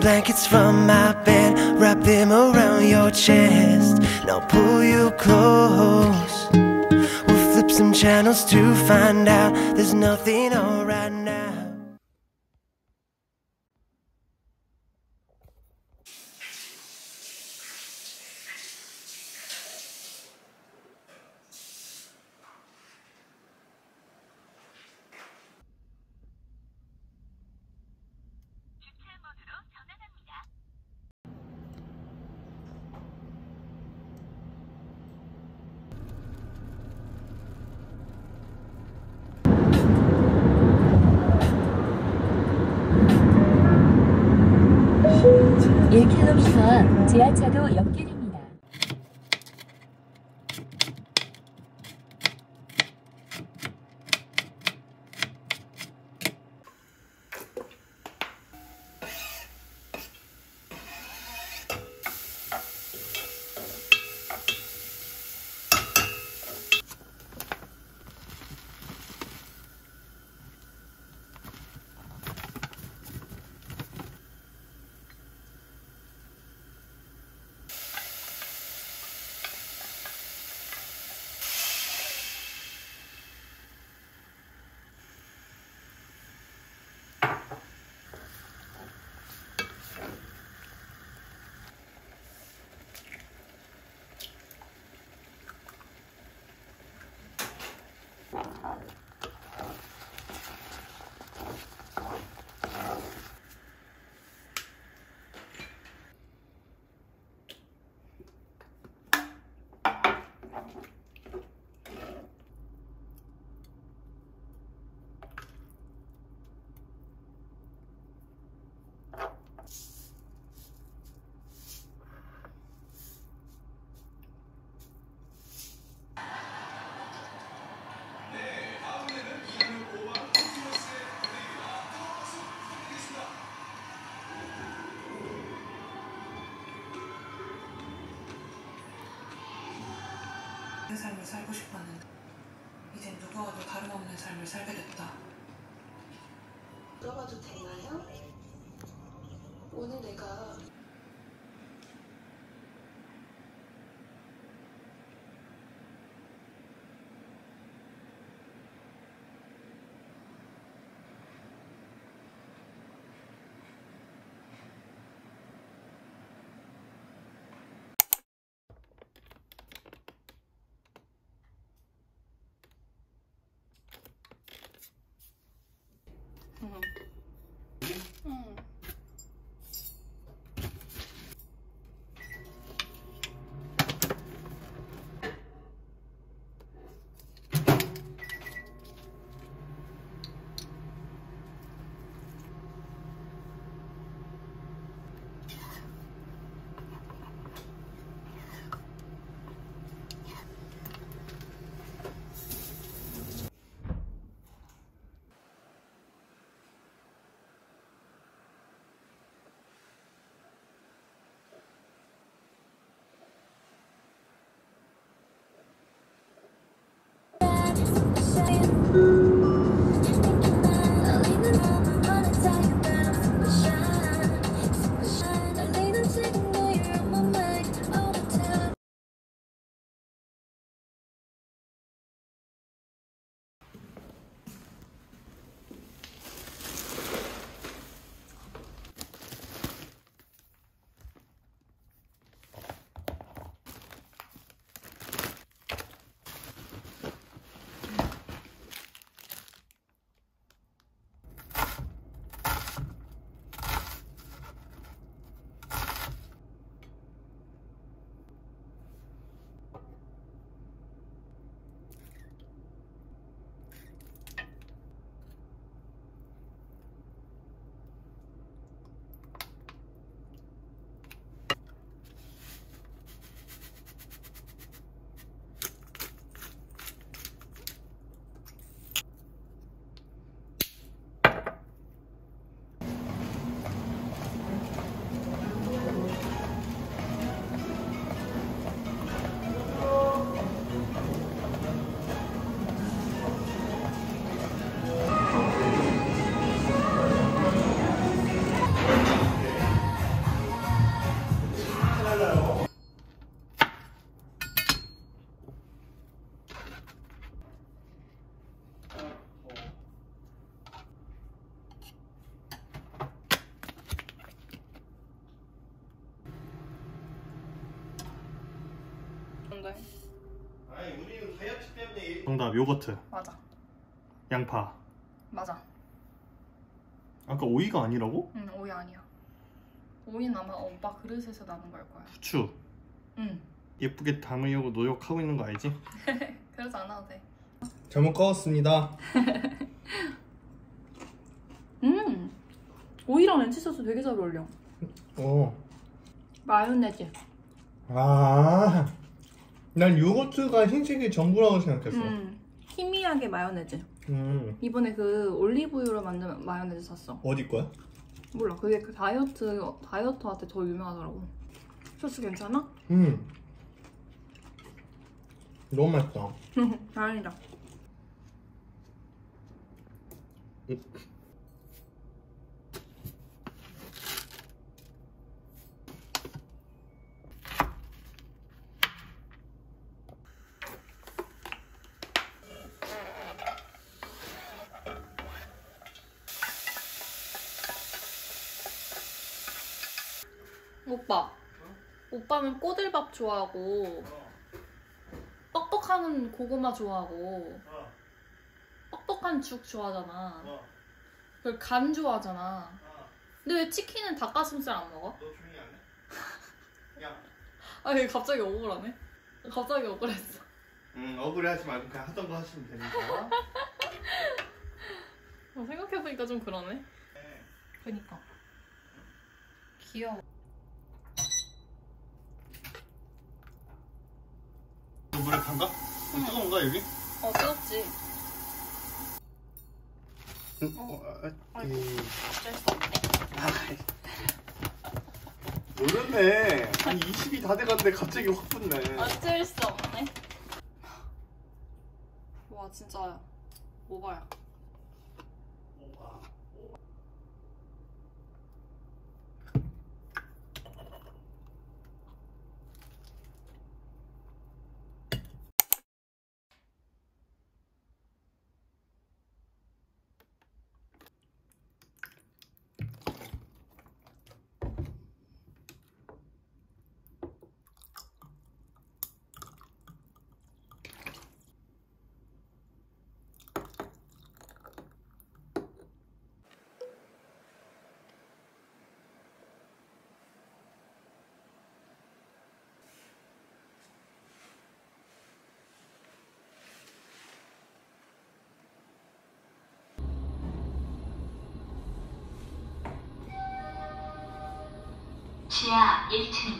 blankets from my bed, wrap them around your chest. Now pull you close. We'll flip some channels to find out there's nothing alright now. 일 k m 앞 지하차도 옆길 삶을 살고 싶었는데 이젠 누구와도 다름없는 삶을 살게 됐다. 물어봐도 되나요? 오늘 내가 Mm -hmm. thank you 정답 요거트 맞아. 양파 맞아. 아까 오이가 아니라고? 응, 오이 아니야. 오이는 아마 오빠 그릇에서 나는 걸 거야. 후추 응. 예쁘게 담으려고 노력하고 있는 거 알지? 그래서 안 와도 돼. 잘못 꺼웠습니다 음. 오이랑 렌치 소스 되게 잘 어울려. 어. 마요네즈. 아, 난 요거트가 흰색이 전부라고 생각했어. 음. 희미하게 마요네즈. 음. 이번에 그 올리브유로 만든 마요네즈 샀어. 어디 거야? 몰라. 그게 그 다이어트 다이어터한테 더 유명하더라고. 소스 괜찮아? 음. 너무 맛있다. 다행이다. 오빠. 오빠는 꼬들밥 좋아하고 뻑뻑한 고구마 좋아하고 뻑뻑한 죽 좋아하잖아. 그리고 간 좋아하잖아. 근데 왜 치킨은 닭가슴살 안 먹어? 너 조용히 안 해? 야. 아니 갑자기 억울하네. 갑자기 억울했어. 음, 억울해하지 말고 그냥 하던 거 하시면 됩니다. 어, 생각해보니까 좀 그러네. 그니까. 귀여워. 담가? 응. 뜨거운가 여기? 어 뜨겁지. 응. 어. 어, 아, 수 없네. 모르네. 한 20이 다 돼갔는데 갑자기 확 붙네. 어쩔 수 없네. 와 진짜 오바야. 지하 1층입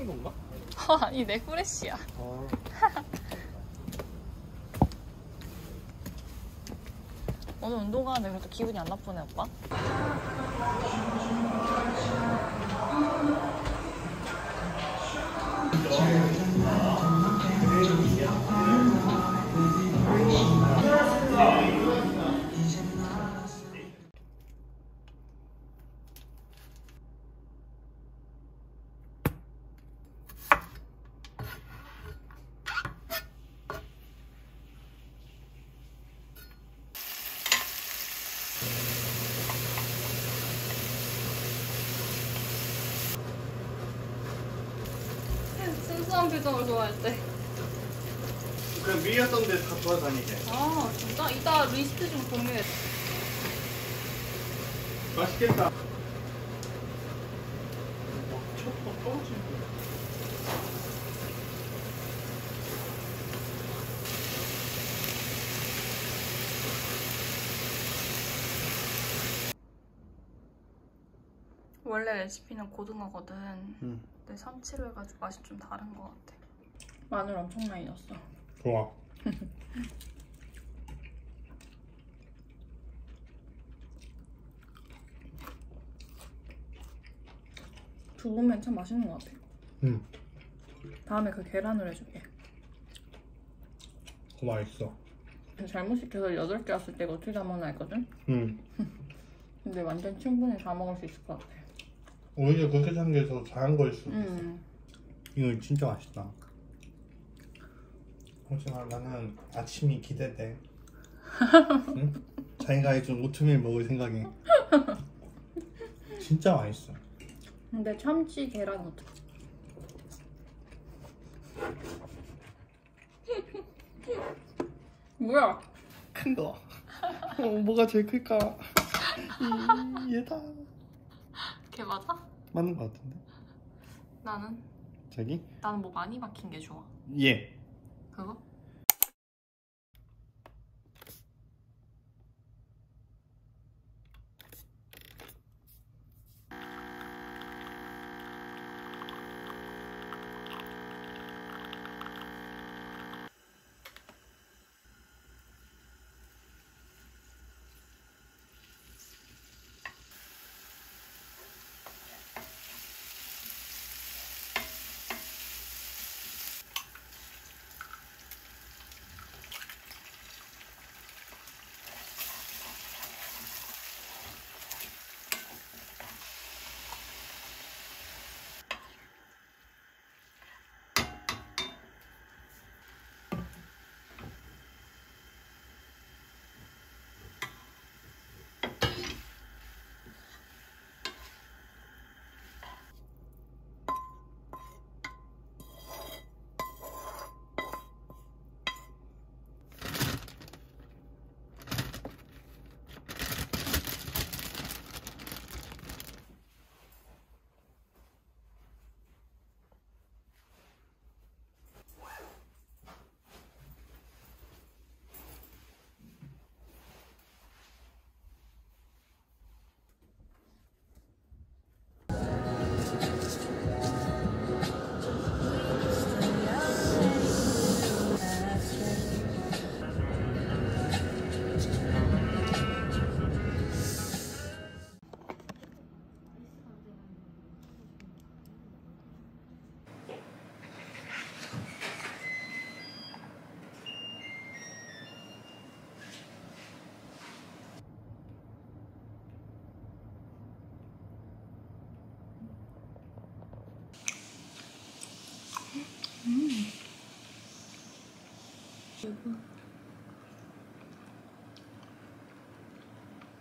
켜진 건가? 아니 내 후레쉬야. 아. 오늘 운동 가는데 그래도 기분이 안 나쁘네 오빠. 표정을 좋아할 때. 그냥 밀렸던 데다 돌아다니게. 아 진짜? 이따 리스트 좀 공유해. 맛있겠다. 어, 첫번 떨어지는 거. 원래 레시피는 고등어거든. 응. 근데 삼치로 해가지고 맛이 좀 다른 것 같아. 마늘 엄청 많이 넣었어. 좋아. 두부면 참 맛있는 것 같아. 응. 다음에 그 계란을 해줄게. 그거 맛있어. 잘못 시켜서 8개 왔을 때가 어떻게 다 먹나 했거든? 응. 근데 완전 충분히 다 먹을 수 있을 것 같아. 오히려 그렇게 사는 게더 잘한 거일 수도 있어. 음. 이거 진짜 맛있다. 혹시나 나는 아침이 기대돼. 응? 자기가 해준 오트밀 먹을 생각에. 진짜 맛있어. 근데 참치 계란 어떡해? 뭐야? 큰 거. 어, 뭐가 제일 클까? 이, 얘다. 걔 맞아? 맞는 거 같은데. 나는 자기? 나는 뭐 많이 박힌 게 좋아. 예. 그거?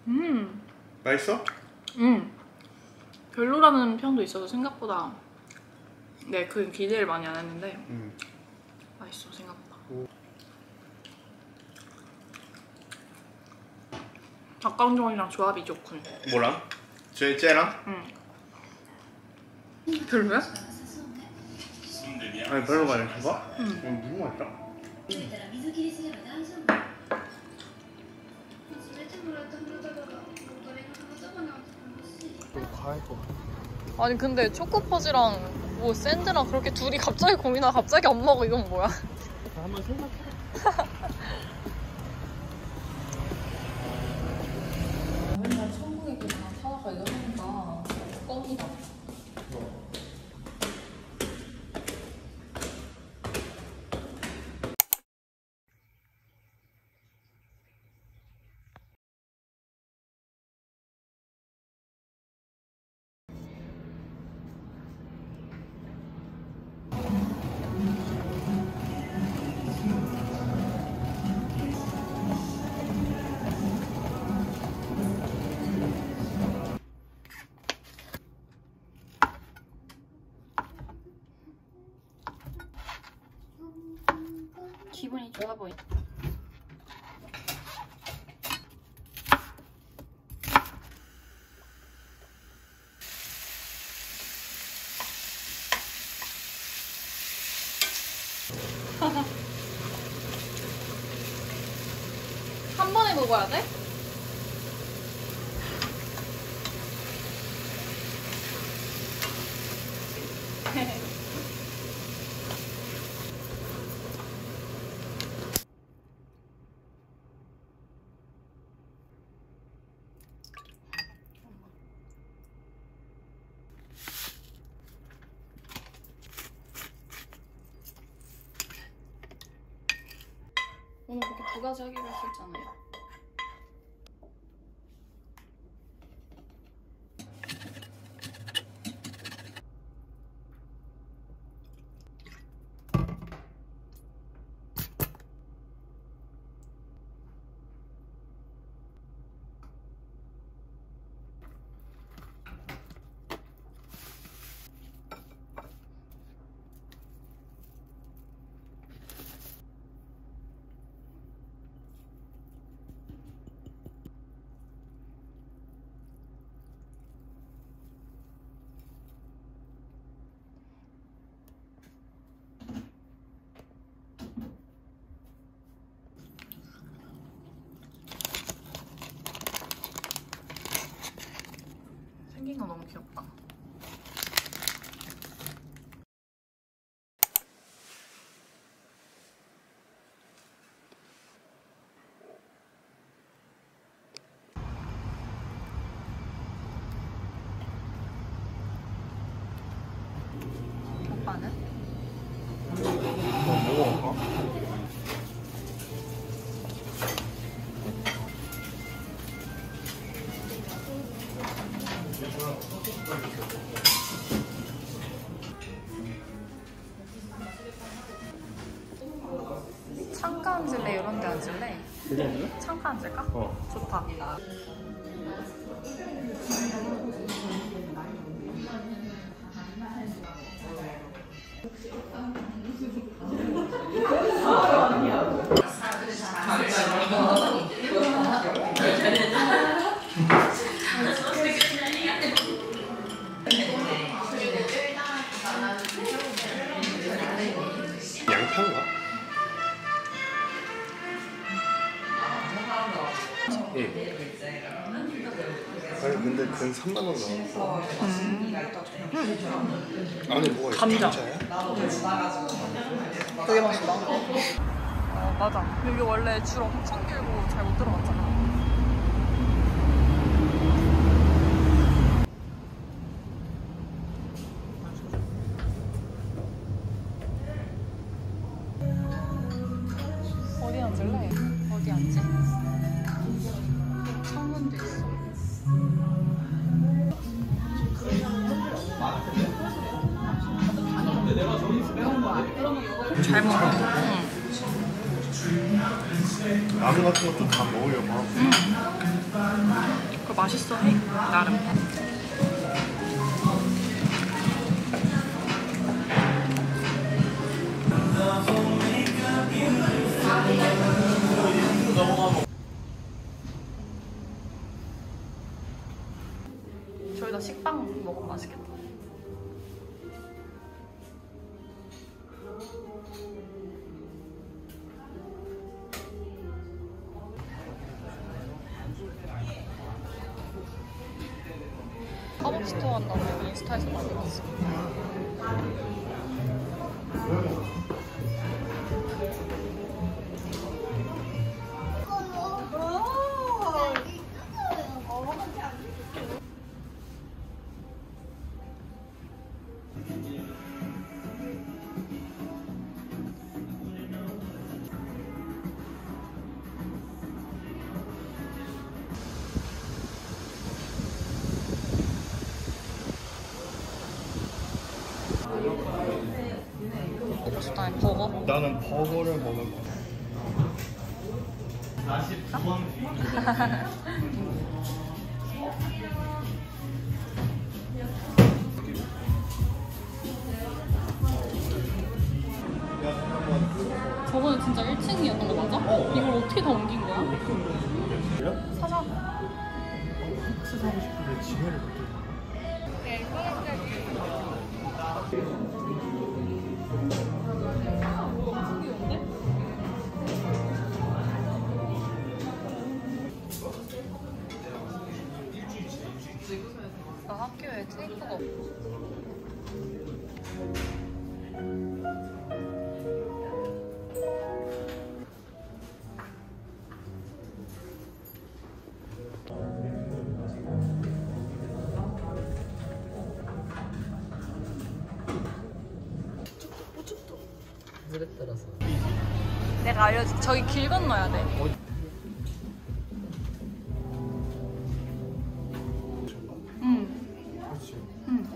음. 맛있어? 음. 별로라는 평도 있어서 생각보다 네, 그 기대를 많이 안 했는데 응. 맛있어 생각보다. 닭강정이랑 조합이 좋군. 뭐랑? 쟤 쟤랑? 응. 별로야? 아니 별로 많이 그거? 응. 응. 무슨 맛이야? 아니 근데 초코퍼즈랑 뭐 샌드랑 그렇게 둘이 갑자기 고민하고 갑자기 안 먹어. 이건 뭐야? 한번 생각해. 기분이 좋아 보인다. 한 번에 먹어야 돼? 여러 가지 하기로 했었잖아요. 캔디가 너무 귀엽다 오빠는? 안 쓸까? 어. 근데 그건 3만 원 나와. 음. 음. 안에 뭐가 있어? 감자. 되게 맛있다. 어, 맞아. 여기 원래 주로 한창 길고 잘 못 들어갔잖아. 잘 먹어. 응. 나무 같은 것도 다 먹으려고 하고. 응. 그거 맛있어 해. 나름. 저희 다 식빵 먹으면 맛있겠다. 만나고 인스타에서 만났어. 나는 버거를 먹을 거야. 49번 저거는 진짜 1층이었던 거 맞아? 어. 이걸 어떻게 다 옮긴 거야? 사자. 어, 혹시 사고 싶은데 지혜를 못 내가 알려줄게. 저기 길 건너야 돼. 응. 응.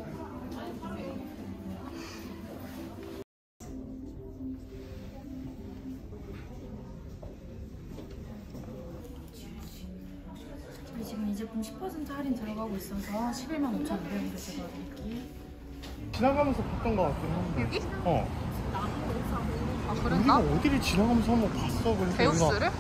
저희 지금 이 제품 10% 할인 들어가고 있어서 11만 5,500원에 제가 드릴게요. 지나가면서 봤던 것 같긴 한데 여기? 어 아 우리가 그랬나? 어디를 지나가면서 한번 봤어 그래서 베우스를?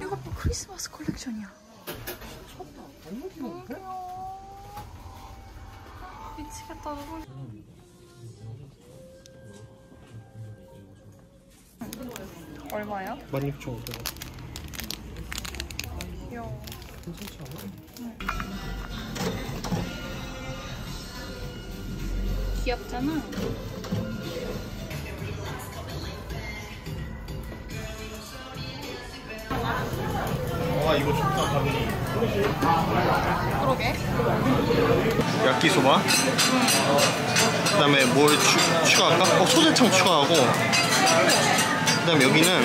이거 뭐 크리스마스 컬렉션이야. 너무 귀여운데? 미치겠다. 너무 얼마야? 16,500원 귀여워. 괜찮지 않아? 귀엽잖아. 와 이거 좋다 가격이 그러게. 야끼소바 그 다음에 뭘 추, 추가할까? 어 소대창 추가하고 그 다음에 여기는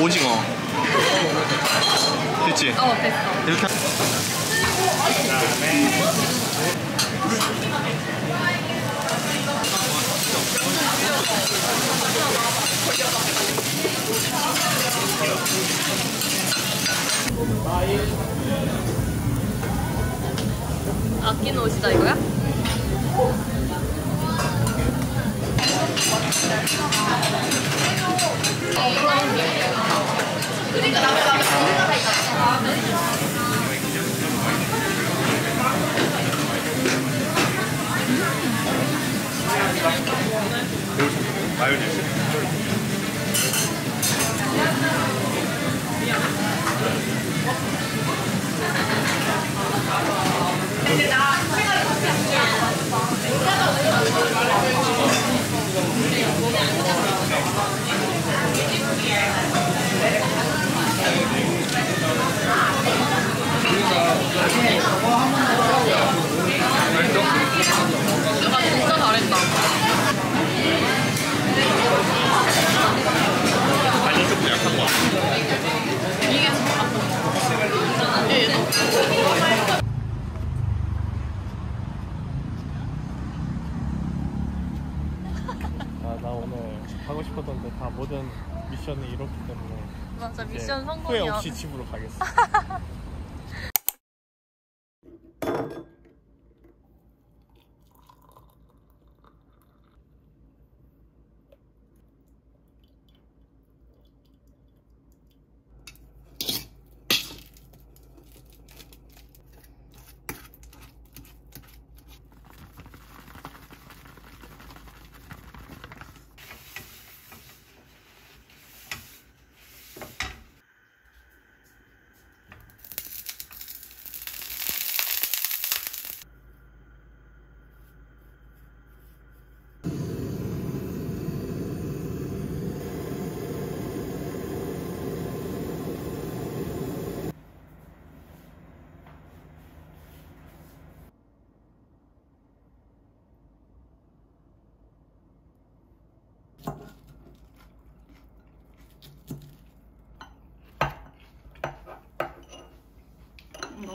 오징어 됐지? 어 됐어. 이렇게 하- 아끼는 옷이다 이거야? 나 Okay.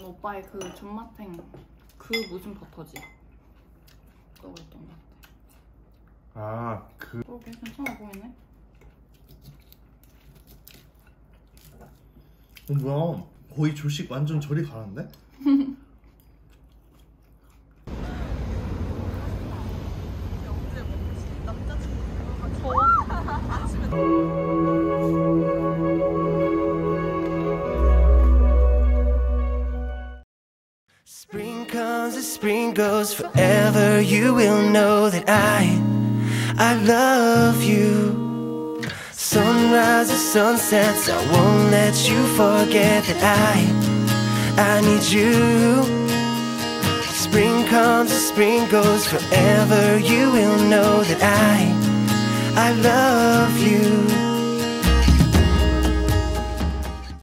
오빠의 그 존맛탱 그 무슨 버터지? 떠올렸던 것 같아. 아그 그러게 괜찮아 보이네. 어, 뭐야 거의 조식 완전 저리 가는데? You will know that I, I love you. Sunrises, sunsets, I won't let you forget that I, I need you. Spring comes and spring goes forever. You will know that I, I love you.